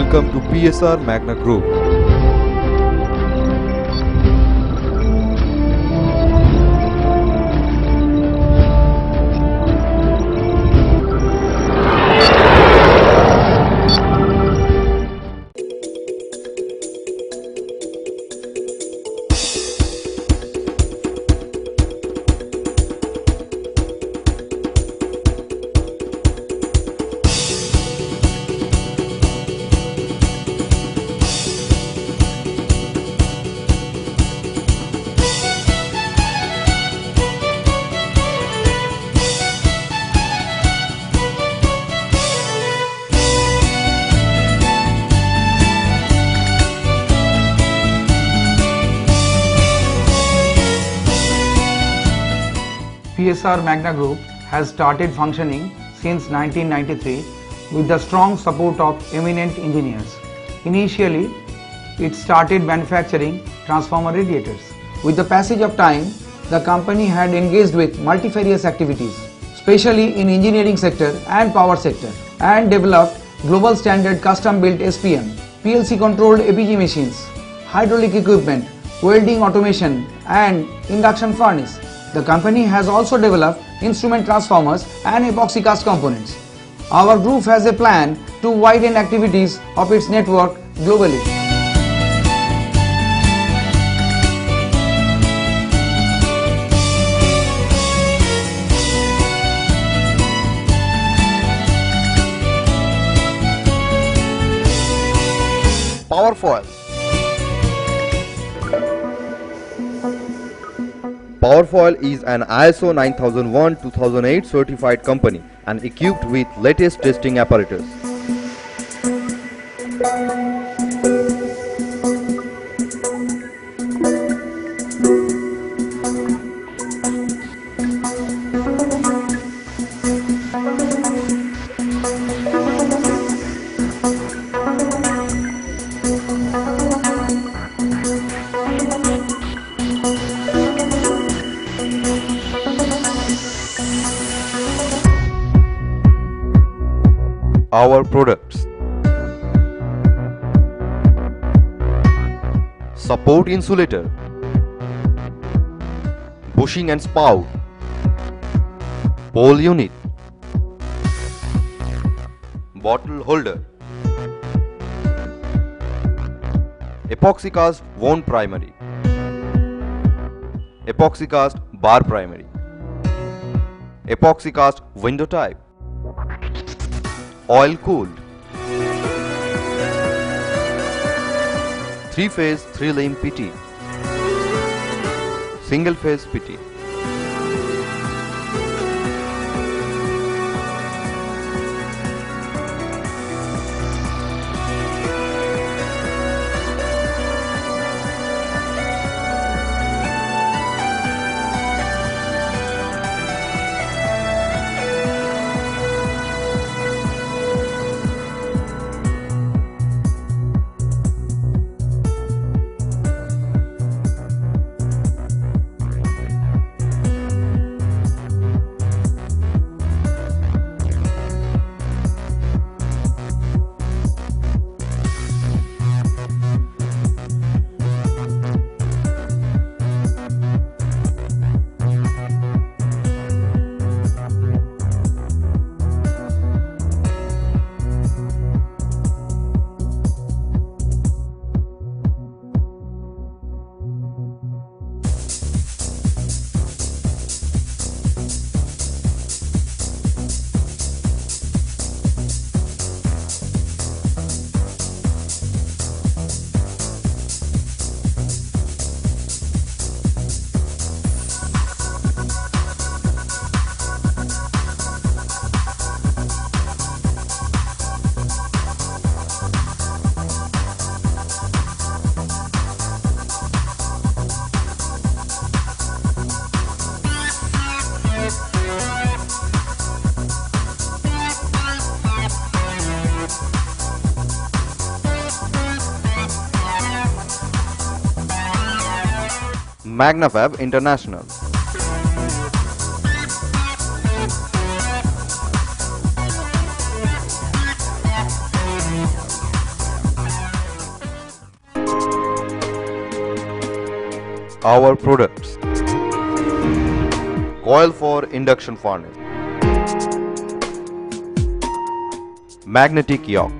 Welcome to PSR Magna Group. PSR Magna Group has started functioning since 1993 with the strong support of eminent engineers. Initially, it started manufacturing transformer radiators. With the passage of time, the company had engaged with multifarious activities, especially in engineering sector and power sector, and developed global standard custom built SPM, PLC controlled APG machines, hydraulic equipment, welding automation and induction furnace. The company has also developed instrument transformers and epoxy cast components. Our group has a plan to widen activities of its network globally. Powerfoil. Powerfoil is an ISO 9001-2008 certified company and equipped with latest testing apparatus. Our products. Support insulator. Bushing and spout. Pole unit. Bottle holder. Epoxy cast wound primary. Epoxy cast bar primary. Epoxy cast window type oil cooled. Three phase, three limb PT. Single phase PT. MagnaFab International. Our products. Coil for induction furnace. Magnetic yoke.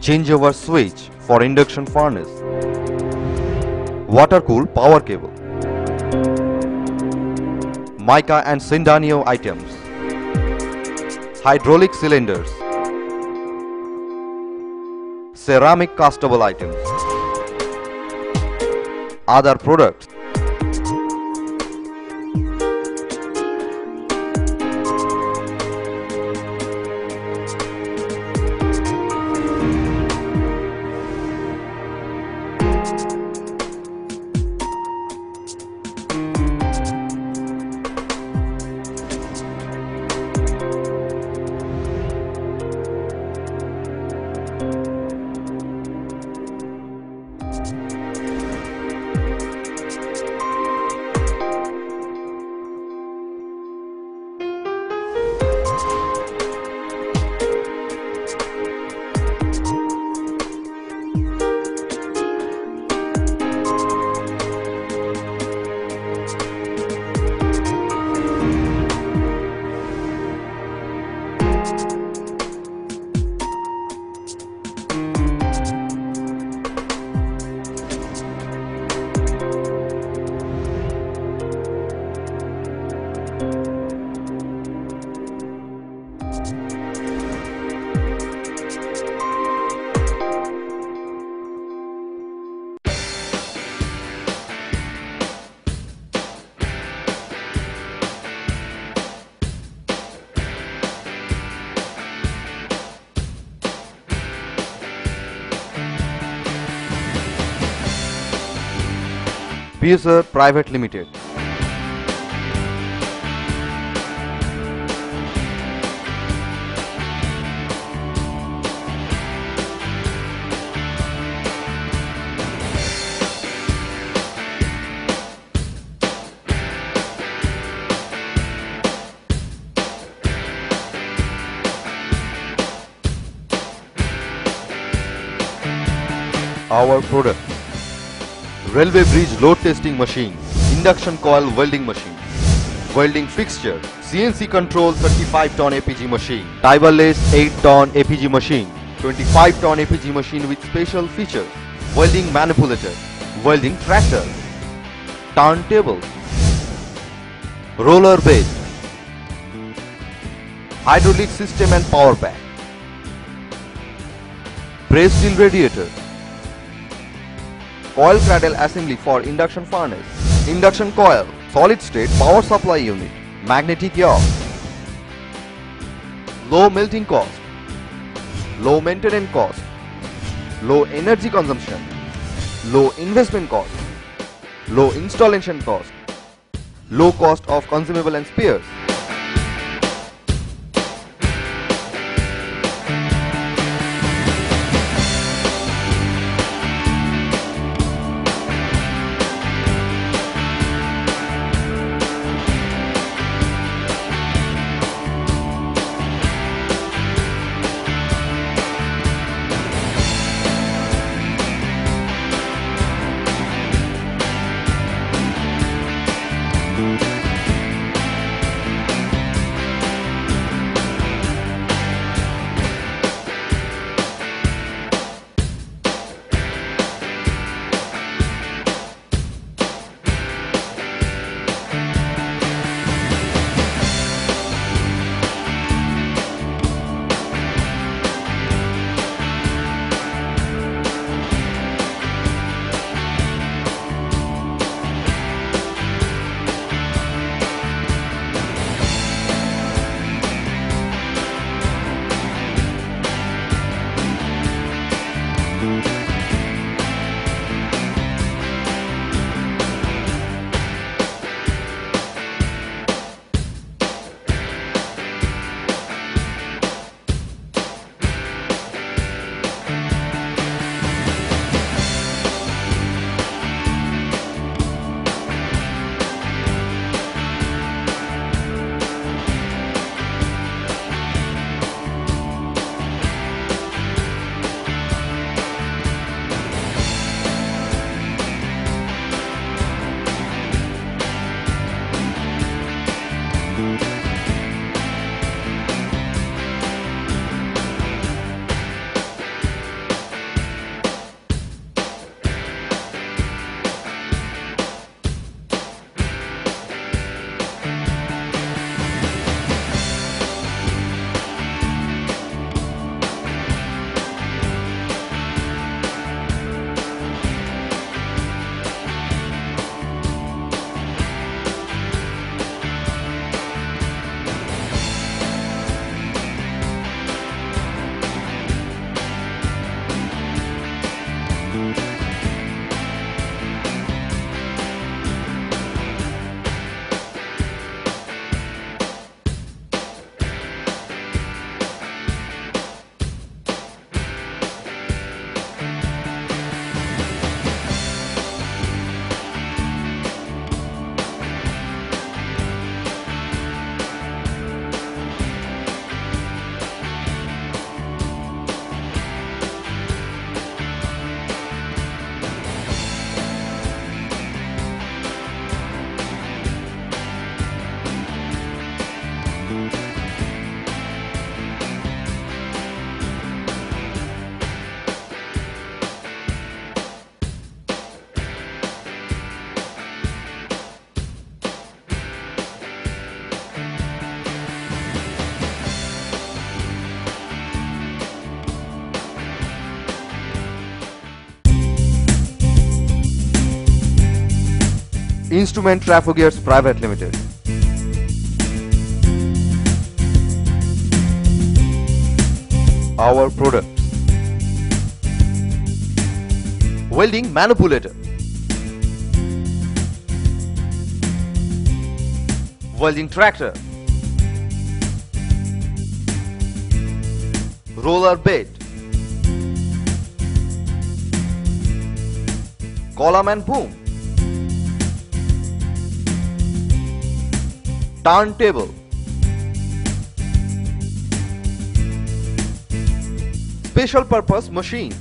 Changeover switch for induction furnace. Water cooled power cable. Mica and Sindanyo items. Hydraulic cylinders. Ceramic castable items. Other products Podcast. PSR Private Limited. Our product Railway bridge load testing machine, induction coil welding machine, welding fixture, CNC control 35 ton APG machine, diverless 8 ton APG machine, 25 ton APG machine with special features, welding manipulator, welding tractor, turntable, roller bed, hydraulic system and power pack, pressed steel radiator, coil cradle assembly for induction furnace, induction coil, solid state power supply unit, magnetic yoke, low melting cost, low maintenance cost, low energy consumption, low investment cost, low installation cost, low cost of consumable and spares. Instrument Trafogears Private Limited. Our product. Welding Manipulator. Welding Tractor. Roller Bed. Column and Boom Turntable Special Purpose Machine